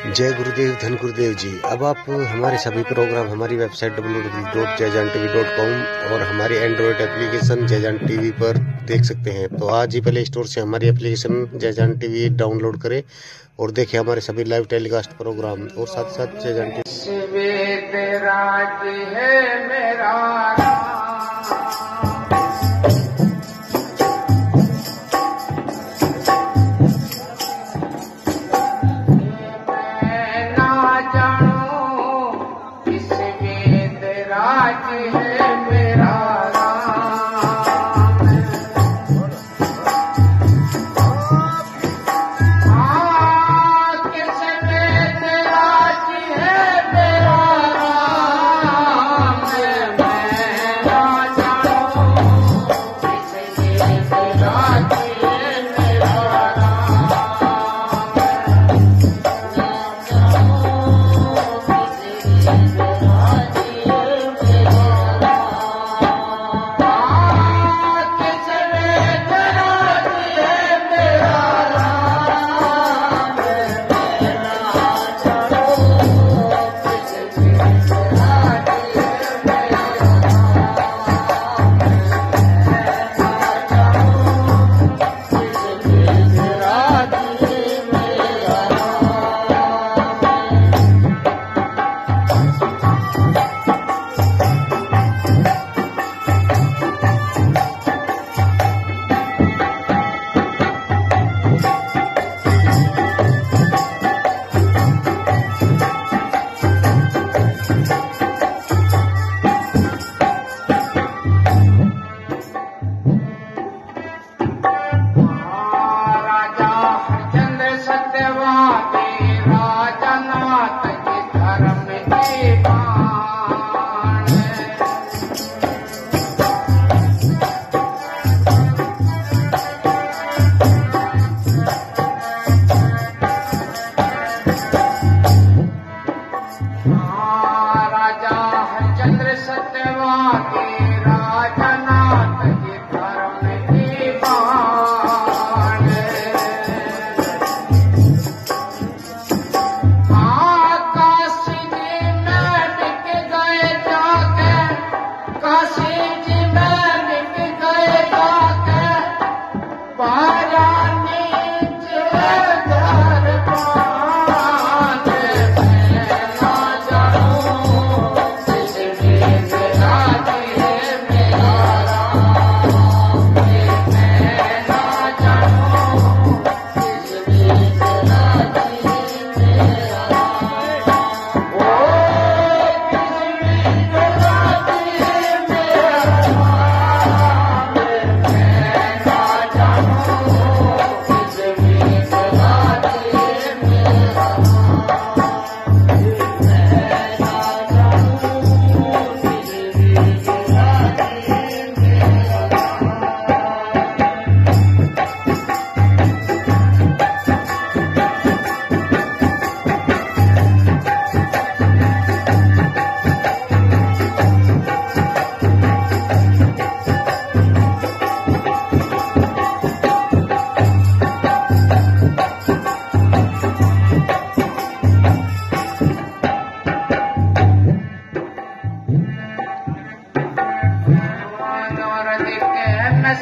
जय गुरुदेव, धन गुरुदेव जी। अब आप हमारे सभी प्रोग्राम हमारी website W W dot Jaijan TV dot com और हमारे एंड्रॉयड एप्लीकेशन जयजान टीवी पर देख सकते हैं। तो आज ही प्ले स्टोर से हमारी एप्लीकेशन जयजान टीवी डाउनलोड करें और देखें हमारे सभी लाइव टेलीकास्ट प्रोग्राम और साथ साथ जयजान टीवी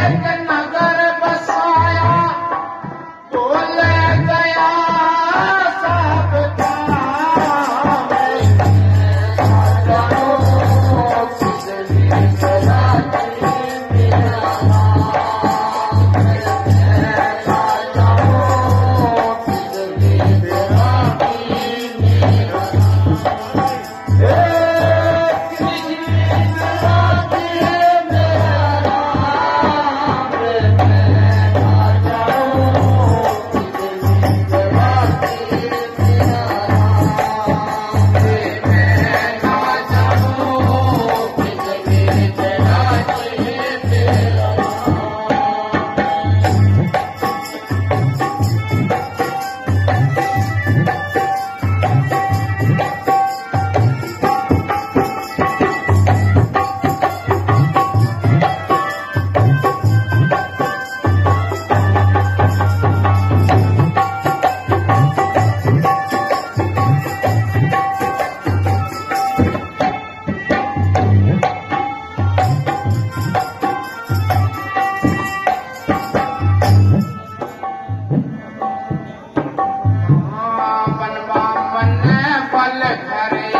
Amen. Hare